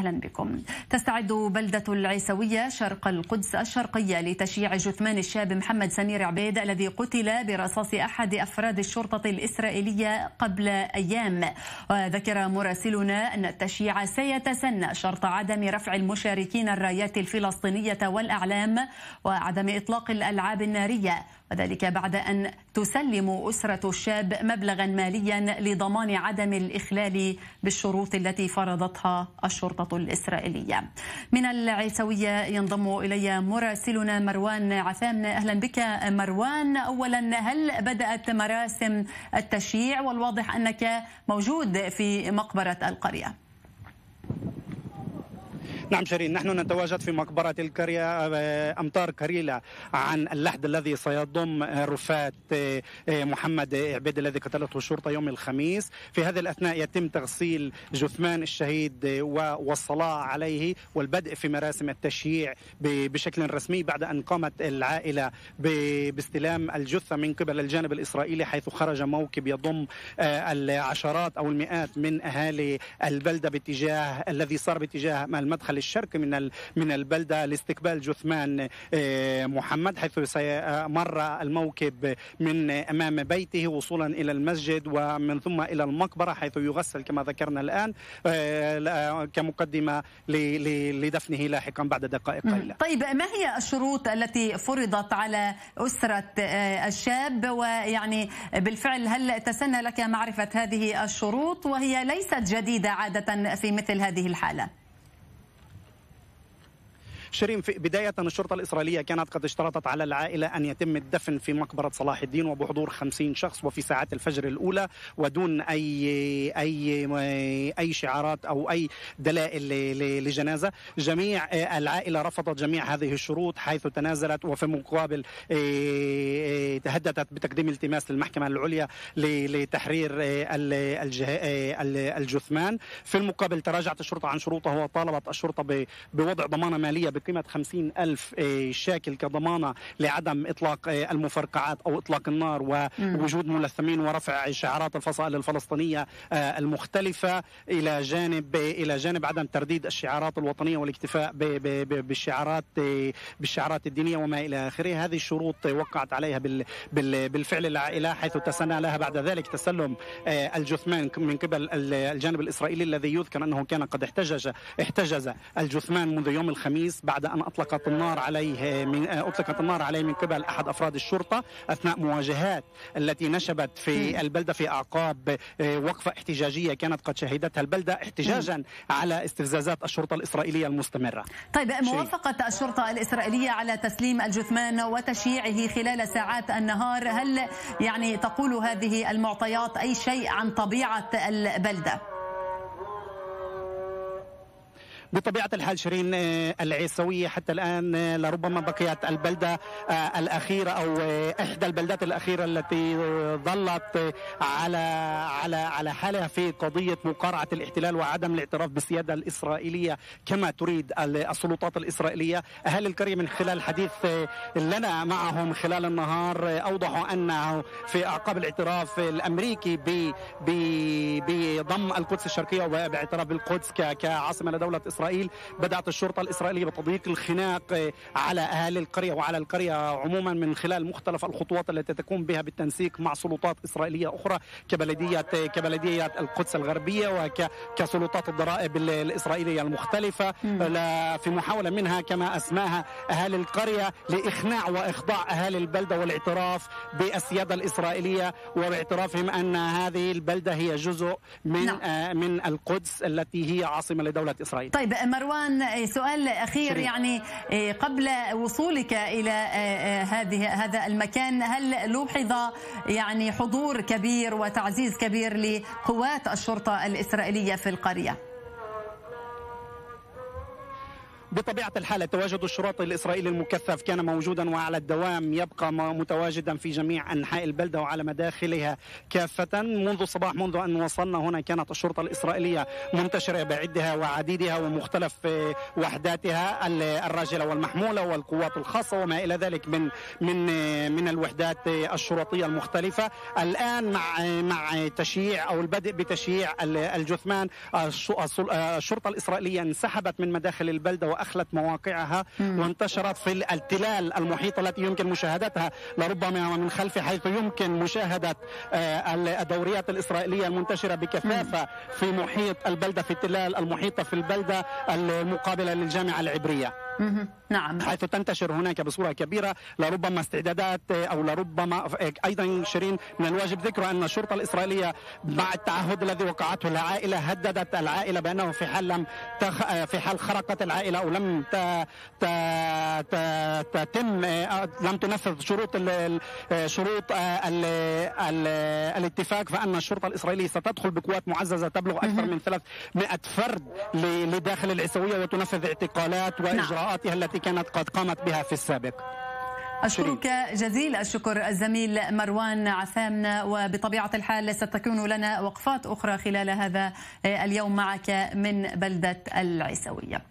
أهلا بكم. تستعد بلدة العيسوية شرق القدس الشرقية لتشييع جثمان الشاب محمد سمير عبيد الذي قتل برصاص أحد أفراد الشرطة الإسرائيلية قبل أيام. وذكر مراسلنا أن التشييع سيتسنى شرط عدم رفع المشاركين الرايات الفلسطينية والأعلام وعدم إطلاق الألعاب النارية وذلك بعد أن تسلم أسرة الشاب مبلغا ماليا لضمان عدم الإخلال بالشروط التي فرضتها الشرطة الإسرائيلية. من العيسوية ينضم إلي مراسلنا مروان عثام أهلا بك مروان. أولا هل بدأت مراسم التشييع؟ والواضح أنك موجود في مقبرة القرية. نعم شيرين نحن نتواجد في مقبرة القرية آه، أمتار قليلة عن اللحد الذي سيضم رفات آه، آه، محمد عبيد الذي قتلته الشرطة يوم الخميس. في هذه الأثناء يتم تغسيل جثمان الشهيد والصلاة عليه والبدء في مراسم التشييع بشكل رسمي بعد أن قامت العائلة باستلام الجثة من قبل الجانب الإسرائيلي حيث خرج موكب يضم العشرات أو المئات من أهالي البلدة باتجاه الذي صار باتجاه المدخل الشرقي من من البلدة لاستقبال جثمان آه، محمد حيث مر الموكب من أمام بيته وصولا إلى المسجد ومن ثم إلى المقبرة حيث يغسل كما ذكرنا الآن آه، كمقدمة لدفنه لاحقا بعد دقائق قليلة. طيب ما هي الشروط التي فرضت على أسرة آه، الشاب ويعني بالفعل هل تسنى لك معرفة هذه الشروط وهي ليست جديدة عادة في مثل هذه الحالة؟ شيرين في بداية الشرطة الإسرائيلية كانت قد اشترطت على العائلة أن يتم الدفن في مقبرة صلاح الدين وبحضور 50 شخص وفي ساعات الفجر الأولى ودون أي أي أي شعارات أو أي دلائل لجنازة. جميع العائلة رفضت جميع هذه الشروط حيث تنازلت وفي المقابل آه، تهددت بتقديم التماس للمحكمة العليا لتحرير الجثمان. في المقابل تراجعت الشرطة عن شروطها وطالبت الشرطة بوضع ضمانة مالية بقيمة 50 ألف آه، شاكل كضمانة لعدم إطلاق آه، المفرقعات أو إطلاق النار ووجود ملثمين ورفع شعارات الفصائل الفلسطينية آه، المختلفة إلى جانب إلى جانب عدم ترديد الشعارات الوطنية والاكتفاء بالشعارات بالشعارات الدينية وما إلى آخره. هذه الشروط وقعت عليها بالفعل العائلة حيث تسنى لها بعد ذلك تسلم الجثمان من قبل الجانب الإسرائيلي الذي يذكر أنه كان قد احتجز احتجز الجثمان منذ يوم الخميس بعد أن أطلقت النار عليه من أطلقت النار عليه من قبل أحد أفراد الشرطة أثناء مواجهات التي نشبت في البلدة في أعقاب آه، وقفة احتجاجية كانت قد شهدتها البلدة احتجاجا على استفزازات الشرطة الإسرائيلية المستمرة. طيب موافقة الشرطة الإسرائيلية على تسليم الجثمان وتشييعه خلال ساعات النهار هل يعني تقول هذه المعطيات أي شيء عن طبيعة البلدة؟ بطبيعة الحال شيرين آه، العيسوية حتى الآن آه، لربما بقيت البلدة آه، الأخيرة أو إحدى البلدات الأخيرة التي ظلت على على على حالها في قضية مقارعة الاحتلال وعدم الاعتراف بالسيادة الإسرائيلية كما تريد السلطات الإسرائيلية. أهل القرية من خلال حديث لنا معهم خلال النهار أوضحوا أنه في أعقاب الاعتراف الأمريكي بضم القدس الشرقية وباعتراف بالقدس كعاصمة لدولة إسرائيل إسرائيل بدأت الشرطة الإسرائيلية بتضييق الخناق على أهالي القرية وعلى القرية عموما من خلال مختلف الخطوات التي تقوم بها بالتنسيق مع سلطات إسرائيلية أخرى كبلدية كبلدية القدس الغربية وكسلطات الضرائب الإسرائيلية المختلفة. في محاولة منها كما أسماها أهالي القرية لإخناع وإخضاع أهالي البلدة والاعتراف بالسيادة الإسرائيلية وباعترافهم أن هذه البلدة هي جزء من نعم. آه، من القدس التي هي عاصمة لدولة إسرائيل. طيب مروان سؤال أخير شريف. يعني إيه، قبل وصولك إلى آه، آه، هذه هذا المكان هل لوحظ يعني حضور كبير وتعزيز كبير لقوات الشرطة الإسرائيلية في القرية؟ بطبيعة الحال تواجد الشرطة الإسرائيلي المكثف كان موجودا وعلى الدوام يبقى متواجدا في جميع أنحاء البلدة وعلى مداخلها كافة. منذ الصباح منذ أن وصلنا هنا كانت الشرطة الإسرائيلية منتشرة بعدها وعديدها ومختلف وحداتها الراجلة والمحمولة والقوات الخاصة وما إلى ذلك من من من الوحدات الشرطية المختلفة. الآن مع مع تشييع أو البدء بتشييع الجثمان الشرطة الإسرائيلية انسحبت من مداخل البلدة وأخلت مواقعها وانتشرت في التلال المحيطة التي يمكن مشاهدتها لربما من خلف حيث يمكن مشاهدة آه، الدوريات الإسرائيلية المنتشرة بكثافة في محيط البلدة في التلال المحيطة في البلدة المقابلة للجامعة العبرية. نعم. حيث تنتشر هناك بصورة كبيرة لربما استعدادات أو لربما أيضا شيرين من الواجب ذكر أن الشرطة الإسرائيلية مع التعهد الذي وقعته العائلة هددت العائلة بأنه في حال لم تخ... في حال خرقت العائلة أو لم ت... ت... ت... تتم لم تنفذ شروط ال... شروط ال... ال... الاتفاق فأن الشرطة الإسرائيلية ستدخل بقوات معززة تبلغ أكثر من 300 فرد لداخل العيسوية وتنفذ اعتقالات نعم. وإجراءاتها التي كانت قد قامت بها في السابق. أشكرك جزيل الشكر الزميل مروان عسامنا وبطبيعة الحال ستكون لنا وقفات أخرى خلال هذا اليوم معك من بلدة العيسوية.